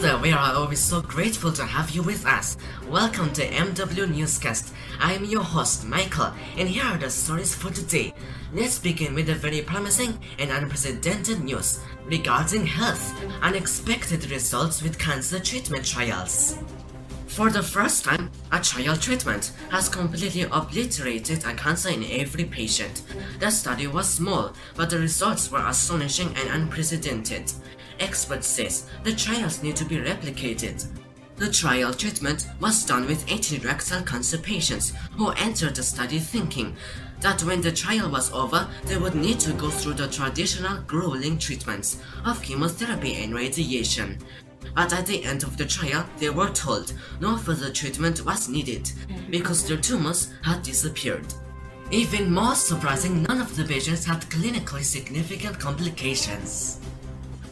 There, we are always so grateful to have you with us. Welcome to MW Newscast. I am your host, Michael, and here are the stories for today. Let's begin with a very promising and unprecedented news regarding health, unexpected results with cancer treatment trials. For the first time, a trial treatment has completely obliterated a cancer in every patient. The study was small, but the results were astonishing and unprecedented. Experts says the trials need to be replicated. The trial treatment was done with 80 rectal cancer patients who entered the study thinking that when the trial was over, they would need to go through the traditional grueling treatments of chemotherapy and radiation. But at the end of the trial, they were told no further treatment was needed because their tumors had disappeared. Even more surprising, none of the patients had clinically significant complications.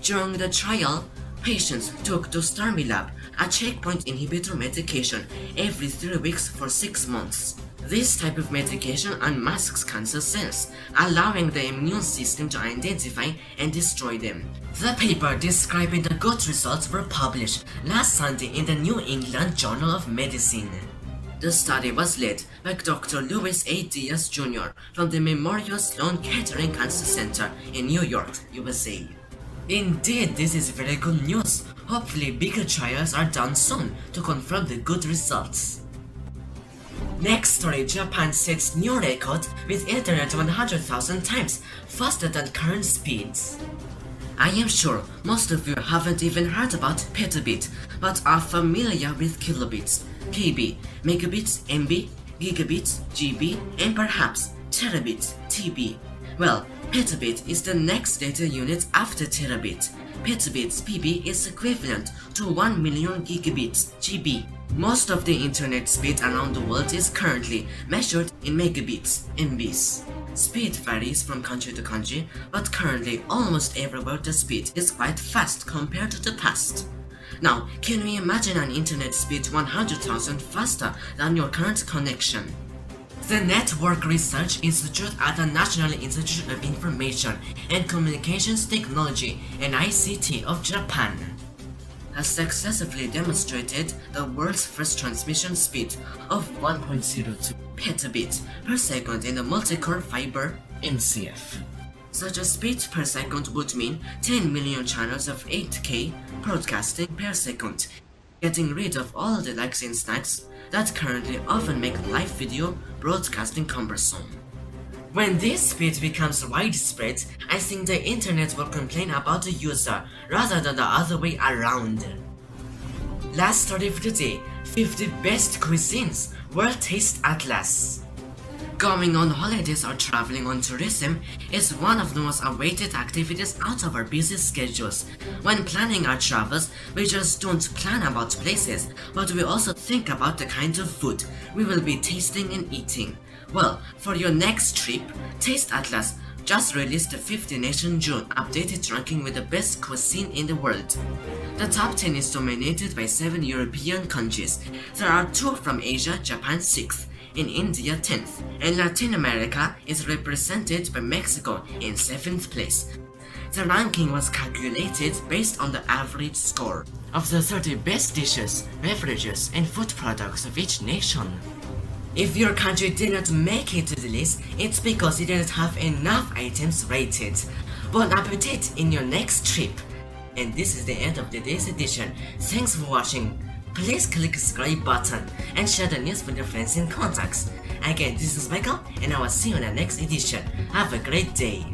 During the trial, patients took dostarlimab, a checkpoint inhibitor medication, every 3 weeks for 6 months. This type of medication unmasks cancer cells, allowing the immune system to identify and destroy them. The paper describing the good results were published last Sunday in the New England Journal of Medicine. The study was led by Dr. Luis A. Diaz Jr. from the Memorial Sloan Kettering Cancer Center in New York, USA. Indeed, this is very good news. Hopefully, bigger trials are done soon to confirm the good results. Next story, Japan sets new record with internet 100,000 times faster than current speeds. I am sure most of you haven't even heard about petabit, but are familiar with kilobits, KB, megabits, MB, gigabits, GB, and perhaps terabits, TB. Well, petabit is the next data unit after terabit. Petabits PB is equivalent to 1 million gigabits GB. Most of the internet speed around the world is currently measured in megabits, MBs. Speed varies from country to country, but currently almost everywhere the speed is quite fast compared to the past. Now, can we imagine an internet speed 100,000 faster than your current connection? The Network Research Institute at the National Institute of Information and Communications Technology NICT of Japan has successfully demonstrated the world's first transmission speed of 1.02 petabit per second in the multi-core fiber MCF. Such a speed per second would mean 10 million channels of 8K broadcasting per second, getting rid of all the lags and snags that currently often make live video broadcasting cumbersome. When this speed becomes widespread, I think the internet will complain about the user rather than the other way around. Last story for today, 50 best cuisines, World TasteAtlas. Going on holidays or traveling on tourism is one of the most awaited activities out of our busy schedules. When planning our travels, we just don't plan about places, but we also think about the kinds of food we will be tasting and eating. Well, for your next trip, TasteAtlas just released the 50 Nation June updated ranking with the best cuisine in the world. The top 10 is dominated by 7 European countries. There are 2 from Asia, Japan 6th, in India 10th, and Latin America is represented by Mexico in 7th place. The ranking was calculated based on the average score of the 30 best dishes, beverages, and food products of each nation. If your country did not make it to the list, it's because it didn't have enough items rated. Bon appetit in your next trip! And this is the end of today's edition. Thanks for watching. Please click the subscribe button and share the news with your friends and contacts. Again, this is Michael and I will see you in the next edition. Have a great day.